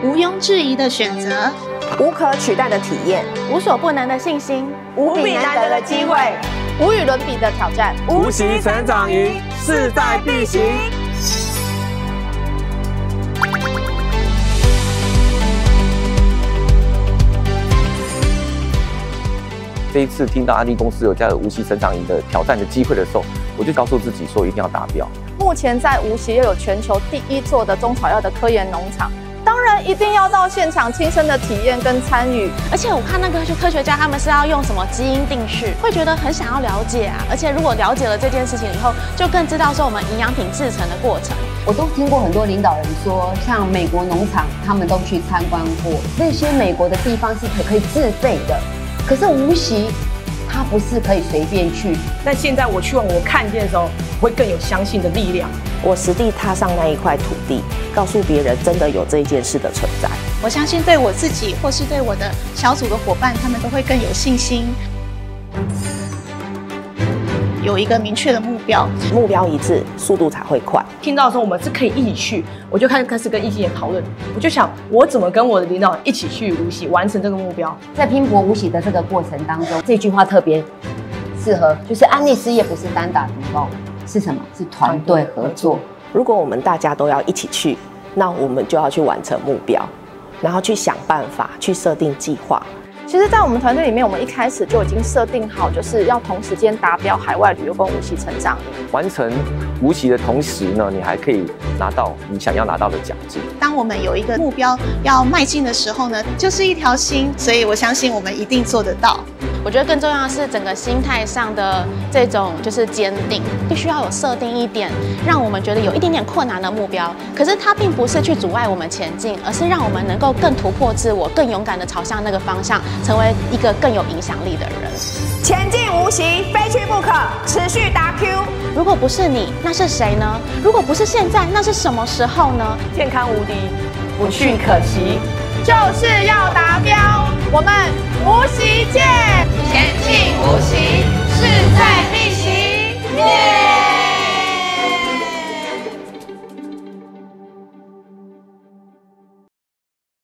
毋庸置疑的选择，无可取代的体验，无所不能的信心，无比难得的机会，无与伦比的挑战，无锡成长营势在必行。这一次听到安利公司有这样的无锡成长营的挑战的机会的时候，我就告诉自己说一定要达标。目前在无锡又有全球第一座的中草药的科研农场，当然一定要到现场亲身的体验跟参与。而且我看那个就科学家他们是要用什么基因定序，会觉得很想要了解啊。而且如果了解了这件事情以后，就更知道说我们营养品制成的过程。我都听过很多领导人说，像美国农场，他们都去参观过，那些美国的地方是可可以自费的。可是无锡，它不是可以随便去。但现在我去完，我看见的时候，会更有相信的力量。我实地踏上那一块土地，告诉别人真的有这一件事的存在。我相信对我自己，或是对我的小组的伙伴，他们都会更有信心。有一个明确的目标，目标一致，速度才会快。听到的时候我们是可以一起去，我就开始开始跟易经也讨论。我就想，我怎么跟我的领导一起去无锡完成这个目标？在拼搏无锡的这个过程当中，这句话特别适合，就是安利事业不是单打独斗，是什么？是团队合作。如果我们大家都要一起去，那我们就要去完成目标，然后去想办法，去设定计划。其实，在我们团队里面，我们一开始就已经设定好，就是要同时间达标海外旅游跟无锡成长营。完成无锡的同时呢，你还可以拿到你想要拿到的奖金。当我们有一个目标要迈进的时候呢，就是一条心，所以我相信我们一定做得到。我觉得更重要的是整个心态上的这种就是坚定，必须要有设定一点让我们觉得有一点点困难的目标，可是它并不是去阻碍我们前进，而是让我们能够更突破自我，更勇敢的朝向那个方向，成为一个更有影响力的人。前进无息，非去不可，持续打 Q。如果不是你，那是谁呢？如果不是现在，那是什么时候呢？健康无敌，不去可惜，就是要达标。我们无息见，前进无锡，势在。